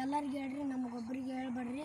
ಎಲ್ಲರಿಗೂ ಹೇಳ್ರಿ ನಮಗೊಬ್ಬರಿಗೆ ಹೇಳ್ಬೇಡ್ರಿ.